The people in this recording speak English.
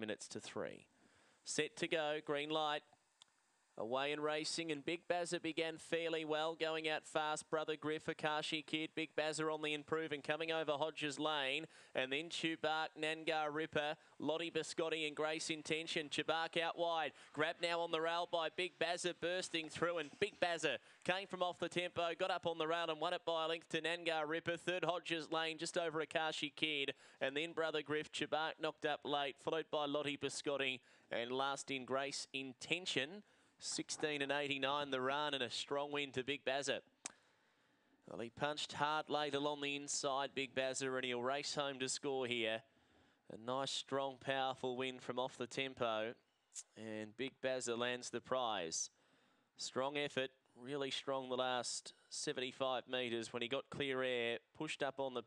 minutes to three. Set to go, green light. Away and racing, and Big Bazza began fairly well, going out fast. Brother Griff, Akashi Kid, Big Bazza on the improve and coming over Hodges Lane, and then Chubak, Nangar Ripper, Lottie Biscotti, and Grace Intention. Chubak out wide, grab now on the rail by Big Bazza, bursting through, and Big Bazza came from off the tempo, got up on the rail and won it by a length to Nangar Ripper. Third Hodges Lane, just over Akashi Kid, and then Brother Griff, Chubak knocked up late, followed by Lottie Biscotti, and last in Grace Intention. 16 and 89 the run and a strong win to Big Bazza. Well, he punched hard late along the inside, Big Bazza, and he'll race home to score here. A nice, strong, powerful win from off the tempo. And Big Bazza lands the prize. Strong effort, really strong the last 75 metres when he got clear air, pushed up on the